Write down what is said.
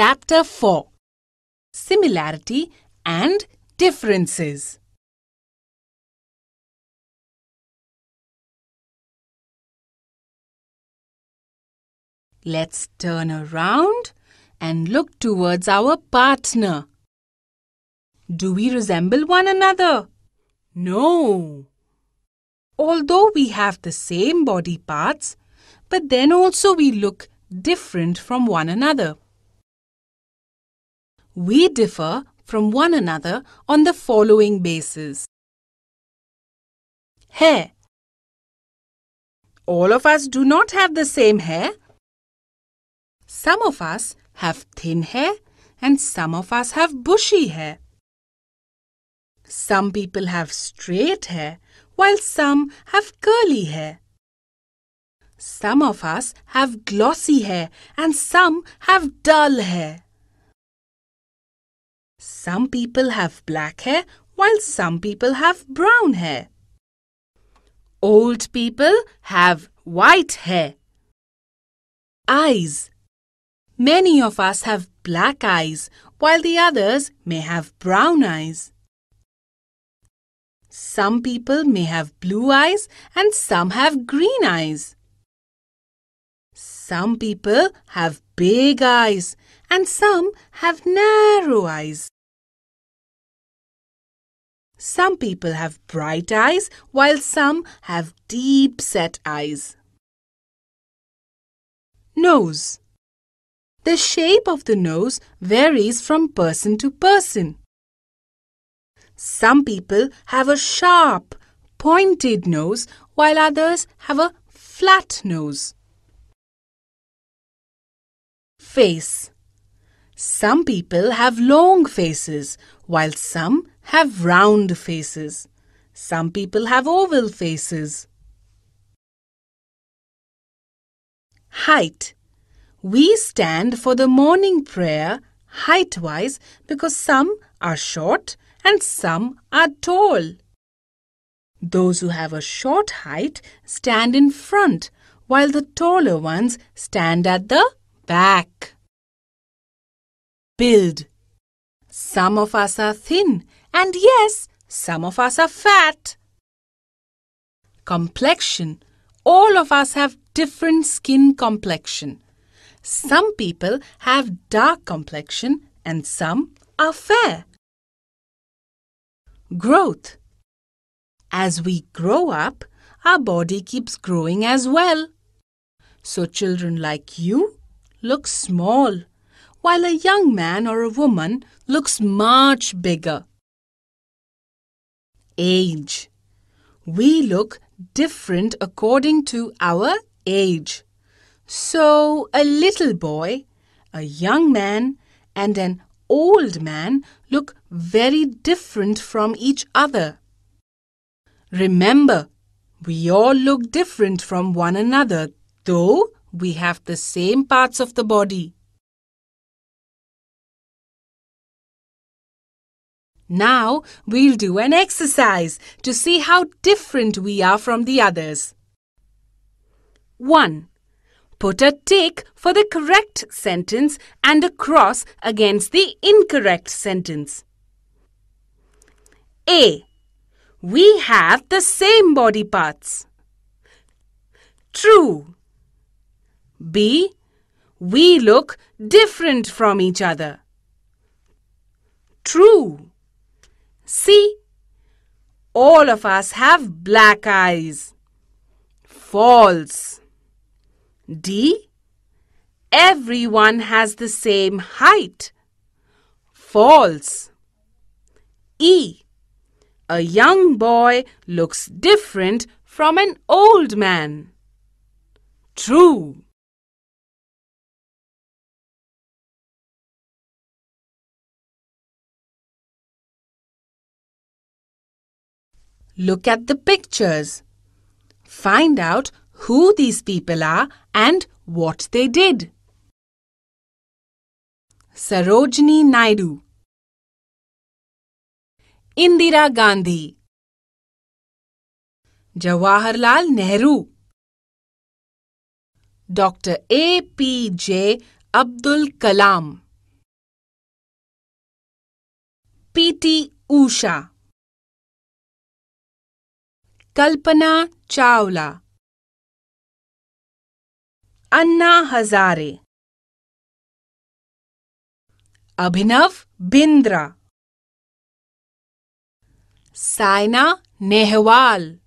Chapter 4 Similarity and Differences. Let's turn around and look towards our partner. Do we resemble one another? No. Although we have the same body parts, but then also we look different from one another. We differ from one another on the following basis. Hair. All of us do not have the same hair. Some of us have thin hair and some of us have bushy hair. Some people have straight hair while some have curly hair. Some of us have glossy hair and some have dull hair. Some people have black hair while some people have brown hair. Old people have white hair. Eyes. Many of us have black eyes while the others may have brown eyes. Some people may have blue eyes and some have green eyes. Some people have big eyes and some have narrow eyes. Some people have bright eyes while some have deep set eyes. Nose. The shape of the nose varies from person to person. Some people have a sharp, pointed nose while others have a flat nose. Face. Some people have long faces while some have round faces. Some people have oval faces. Height. We stand for the morning prayer height-wise because some are short and some are tall. Those who have a short height stand in front while the taller ones stand at the back. Build. Some of us are thin and yes, some of us are fat. Complexion. All of us have different skin complexion. Some people have dark complexion and some are fair. Growth. As we grow up, our body keeps growing as well. So children like you look small, while a young man or a woman looks much bigger. Age. We look different according to our age. So a little boy, a young man, and an old man look very different from each other. Remember, we all look different from one another, though we have the same parts of the body. Now we'll do an exercise to see how different we are from the others. 1. Put a tick for the correct sentence and a cross against the incorrect sentence. A. We have the same body parts. True. B. We look different from each other. True. See, all of us have black eyes. False. D. Everyone has the same height. False. E. A young boy looks different from an old man. True. Look at the pictures. Find out who these people are and what they did. Sarojini Naidu Indira Gandhi Jawaharlal Nehru Dr. A.P.J. Abdul Kalam P.T. Usha Kalpana Chawla. Anna Hazare. Abhinav Bindra. Saina Nehwal.